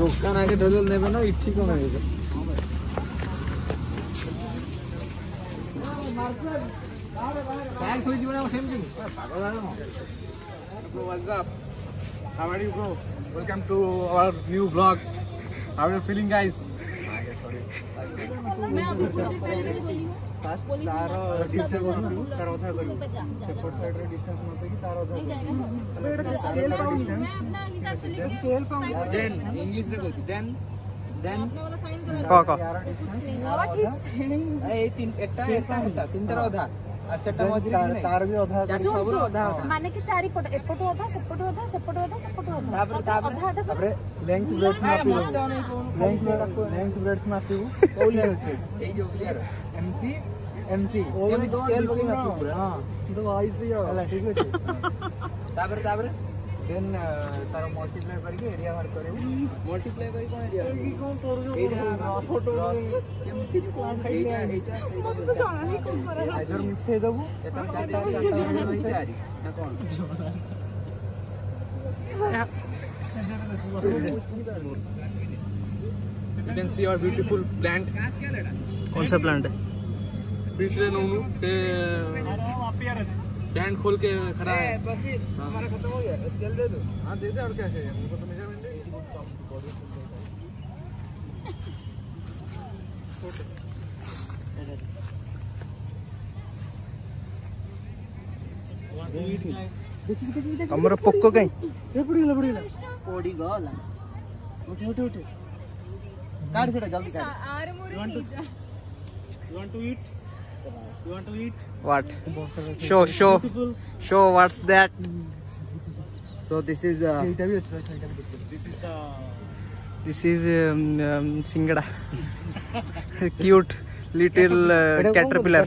দোকান আগে ঢোল নেবে না ঠিক হয়ে How are you bro? Welcome to our new vlog. How are you feeling guys? मैं अभी थोड़ी देर पहले भी बोली हूँ। पास तार डिस्टेंस मत तार उधर करी सेफर साइड रे डिस्टेंस मत कि तार उधर अरे एटा स्केल पाऊँ मैं अपना हिसाब से लिख स्केल पाऊँ देन इंग्लिश रे बोलती देन देन क क ठीक है? ए तीन एटा एटा होता तीन तरह होता। ଏଟା ତିନିଟାର ଅଧା ଆଉ ସେଟା Then ମଝିରେ ତାର କି ତାର ବି ଅଧା ଚାରି କରିବୁ ସବୁର ଅଧା ଅଧା ମାନେ କି ଚାରିପଟ ଏପଟୁ ଅଧା ସେପଟୁ ଅଧା ସେପଟୁ ଅଧା ସେପଟୁ ଅଧା ତାପରେ- ତାପରେ- ଅଧା ଅଧା ତାପରେ ଲେନ୍ଥ ବ୍ରେଡ୍ ଏ, ମାପିବୁ ମତେ ଅନେଇ କହୁନୁ ଖାଲି ଲେନ୍ଥ ସେଇଟା କୁହ। ଲେନ୍ଥ ବ୍ରେଡ୍ ମାପିବୁ କୋଉ level? ଏଇ ଯୋଉ clear? ଏମିତି ଏମିତି ଏମିତି scale ପକେଇ ମାପିବୁ ପୁରା? ହଁ ହେଲା ଠିକ ଅଛି ତାପରେ ତାପରେ देन तार मल्टीप्लाई करके एरिया बाहर करेबु मल्टीप्लाई करी कोन एरिया की कोन करजो एरिया फ़ोटो केमति कोन एटा एटा तो जाना नहीं कोन करा इधर मिसे देबु एटा चाटा चाटा में चारी ना कोन You can see our beautiful plant. कौन सा प्लांट है? बीच नोनू से प्लांट खोल के खड़ा है बस ये हमारा खत्म हो गया स्केल दे दो हाँ दे दे और क्या चाहिए हमको तो मेजरमेंट ଆମର ପୋକ କାଇଁ ପଡ଼ିଗଲା ପଡ଼ିଗଲା ପଡ଼ିଗଲା ଉଠେ ଉଠେ ଉଠେ କାଢ ସେଟା ଜଲ୍ଦି କାଢ आर मोरे नीचा You want to eat? You want to eat? What? Show, show, show. What's that? So this is. Uh, this is the. This is um, um, singada. Cute little uh, caterpillar.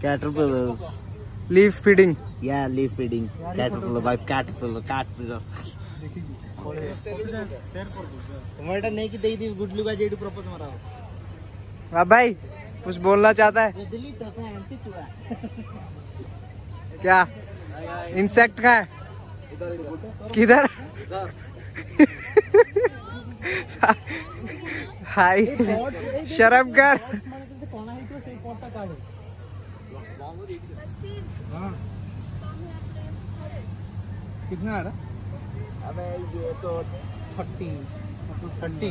Caterpillars. Leaf feeding. Yeah, leaf feeding. Caterpillar by caterpillar. Caterpillar. टमाटर नहीं की दे दी गुडलू का जेडू propose मारा अब भाई कुछ बोलना चाहता है? तो क्या? इंसेक्ट का है? किधर? हाय शर्म कर। कितना आ रहा? अबे ये तो थर्टी मतलब थर्टी।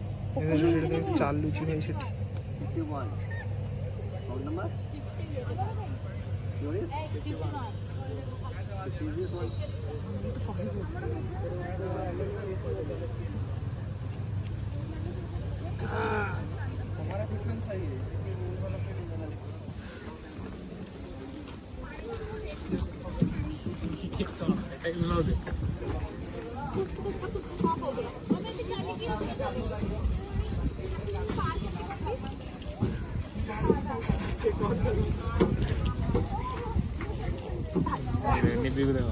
ହଁ ଏବେ ସେଠି ଦେଖ ଚାଲୁଛି ଭାଇ ସେଠି Ini, ini dulu.